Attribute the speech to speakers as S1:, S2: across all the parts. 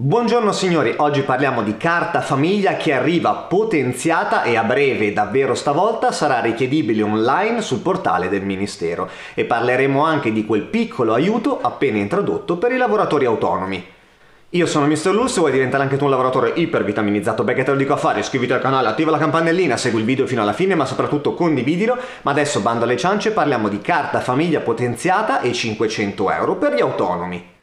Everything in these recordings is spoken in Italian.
S1: Buongiorno signori, oggi parliamo di carta famiglia che arriva potenziata e a breve, davvero stavolta, sarà richiedibile online sul portale del Ministero e parleremo anche di quel piccolo aiuto appena introdotto per i lavoratori autonomi. Io sono Mr. Lu, se vuoi diventare anche tu un lavoratore ipervitaminizzato, perché te lo dico a fare, iscriviti al canale, attiva la campanellina, segui il video fino alla fine, ma soprattutto condividilo. Ma adesso bando alle ciance, parliamo di carta famiglia potenziata e 500 euro per gli autonomi.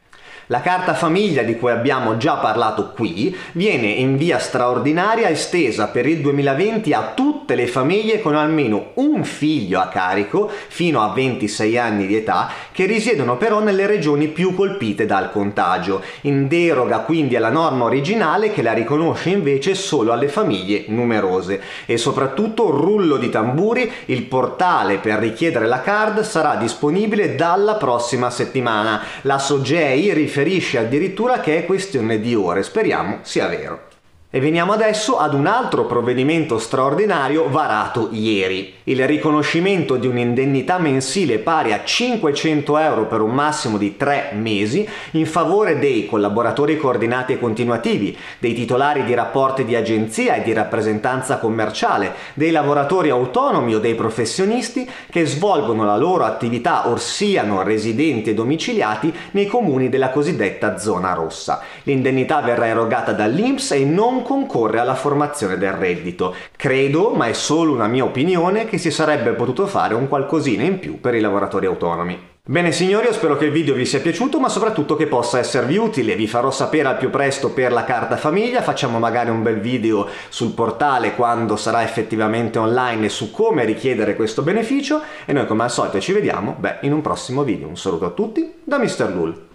S1: La carta famiglia di cui abbiamo già parlato qui viene in via straordinaria estesa per il 2020 a tutte le famiglie con almeno un figlio a carico fino a 26 anni di età che risiedono però nelle regioni più colpite dal contagio, in deroga quindi alla norma originale che la riconosce invece solo alle famiglie numerose e soprattutto rullo di tamburi, il portale per richiedere la card sarà disponibile dalla prossima settimana. La Sogei riferisce addirittura che è questione di ore, speriamo sia vero. E veniamo adesso ad un altro provvedimento straordinario varato ieri, il riconoscimento di un'indennità mensile pari a 500 euro per un massimo di 3 mesi in favore dei collaboratori coordinati e continuativi, dei titolari di rapporti di agenzia e di rappresentanza commerciale, dei lavoratori autonomi o dei professionisti che svolgono la loro attività or siano residenti e domiciliati nei comuni della cosiddetta zona rossa. L'indennità verrà erogata dall'INPS e non non concorre alla formazione del reddito. Credo, ma è solo una mia opinione, che si sarebbe potuto fare un qualcosina in più per i lavoratori autonomi. Bene signori, io spero che il video vi sia piaciuto, ma soprattutto che possa esservi utile. Vi farò sapere al più presto per la carta famiglia, facciamo magari un bel video sul portale quando sarà effettivamente online su come richiedere questo beneficio e noi come al solito ci vediamo beh, in un prossimo video. Un saluto a tutti da Mr. Lull.